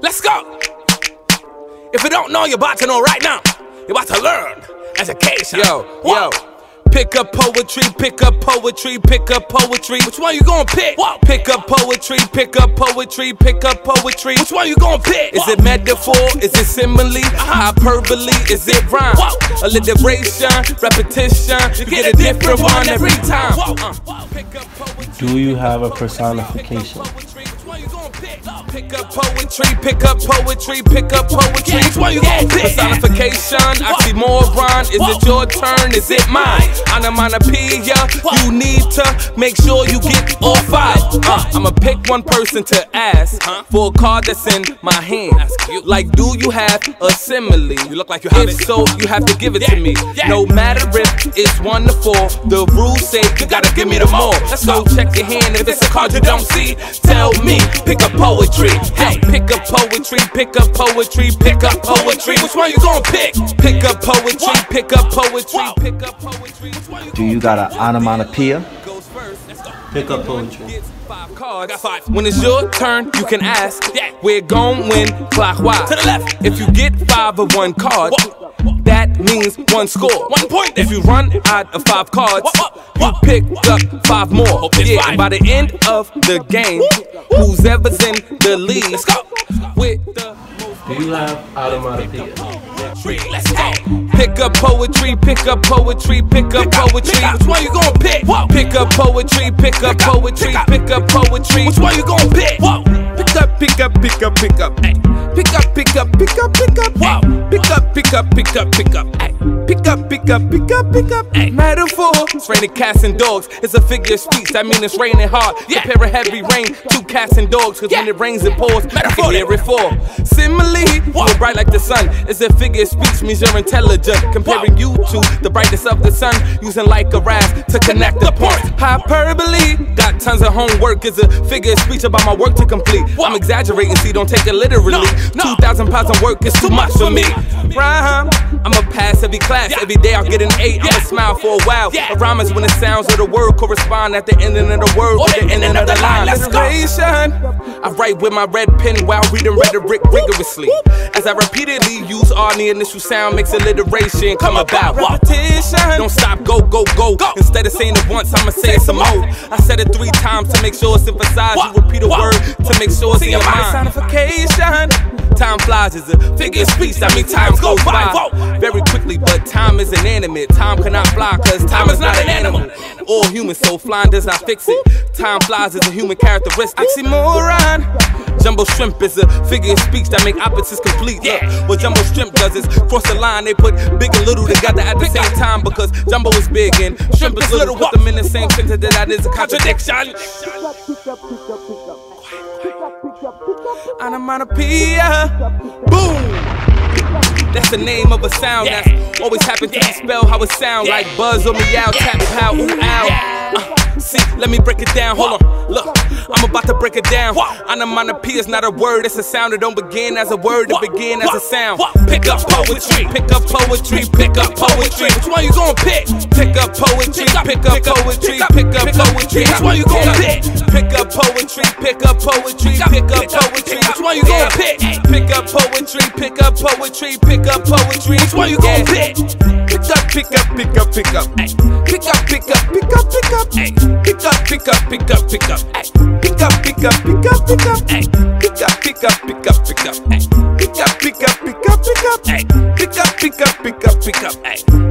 Let's go. If you don't know, you're about to know right now. You're about to learn. Education. Yo, Whoa. yo. Pick up poetry, pick up poetry, pick up poetry. Which one you gonna pick? Whoa. Pick up poetry, pick up poetry, pick up poetry. Which one you gonna pick? Is it metaphor? Is it simile? Hyperbole? Is it rhyme? Whoa. Alliteration, repetition. You get a different one every time. Whoa. Uh. Whoa. Pick up poetry. Do you have a personification? Which one you gonna pick? Pick up poetry, pick up poetry, pick up poetry. Which one you gonna pick? Personification, oxymoron. Is it your turn? Is it mine? Onomatopoeia. You need to make sure you get all five. Uh, I'ma pick one person to ask for a card that's in my hand. Like, do you have a simile? You look like you have if so, you have to give it to me. No matter if it's one to four, the rules say you gotta give me the more. Let's So go. check your hand if it's a card you don't see. Tell me, pick up poetry. Hey, pick up poetry, pick up poetry, pick up poetry. Which one you gonna pick? Pick up poetry, pick up poetry, pick up poetry. Which one you Do you got an onomatopoeia? goes first? Let's go. Pick up poetry. Five cards. got five. When it's your turn, you can ask. Yeah. We're gon' win clockwise. To the left. If you get five of one card, Whoa, whoa. That means one score. One point If you run out of five cards, you pick up five more. Hope Yeah, and by the end of the game, who's ever's in the lead? Let's go. With the Do you have onomatopoeia? Three. Let's go. Pick up poetry, pick up poetry, pick up poetry. Which one you gonna pick? Pick up poetry, pick up poetry, pick up. pick up poetry. Which one you gonna pick? Up, pick up, pick up, pick up. Ay. Pick up, pick up, pick up, pick up. Wow. Pick up, pick up, pick up, pick up. Ay. Pick up, pick up, pick up, pick up. Ay. Metaphor. It's raining cats and dogs. It's a figure of speech. That mean it's raining hard. Yeah. Compare a heavy rain to cats and dogs. Cause when it rains, it pours. I Metaphor. can hear it fall. Simile. You're bright like the sun. It's a figure of speech. Means you're intelligent. Comparing you to the brightness of the sun. Using like a rasp to connect the points. Hyperbole. Got tons of homework. It's a figure of speech about my work to complete. I'm exaggerating, see, don't take it literally. No, no. 2,000 pounds of work is too much for me. Rhyme. I'ma pass every class. Every day I'll get an A. I'ma smile for a while. A rhyme is when the sounds of the word correspond at the ending of the word Or with the ending of the line. Let's go. I write with my red pen while reading rhetoric rigorously. As I repeatedly use all the initial sound, makes alliteration come about. Repetition. Don't stop, go, go, go. Instead of saying it once, I'ma say it some more. I said it three times to make sure it's emphasized. You repeat a word to make sure it's in your mind. mind. Time flies is a figure of speech. That means time goes by very quickly, but time is inanimate. Time cannot fly because time is not an animal. All human, so flying does not fix it. Time flies is a human characteristic. Oxymoron. Jumbo shrimp is a figure of speech that make opposites complete. Look, what jumbo shrimp does is cross the line. They put big and little together at the same time because jumbo is big and shrimp is little. Put them in the same sentence. That is a contradiction. Onomatopoeia. Boom. That's the name of a sound that's always happen to be spelled how it sound like buzz or meow, tap, pow, ooh, ow. Uh, see, let me break it down. Hold on, look, I'm about to break it down. Onomatopoeia is not a word, it's a sound. It don't begin as a word, it begin as a sound. Pick up poetry, pick up poetry, pick up poetry. Which one you gonna pick? Pick up poetry, pick up poetry, pick up poetry. Which one you gonna pick? Pick up poetry, pick up poetry, pick up poetry. Which one you gonna pick? Pick up poetry, pick up poetry, pick up poetry. Which one you gonna pick? Pick up, pick up, pick up, pick up. Pick up, pick up, pick up, pick up. Pick up, pick up, pick up, pick up. Pick up, pick up, pick up, pick up. Pick up, pick up, pick up, pick up. Pick up, pick up, pick up, pick up. Pick up, pick up, pick up, pick up. Pick up, pick